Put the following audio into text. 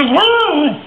Oh!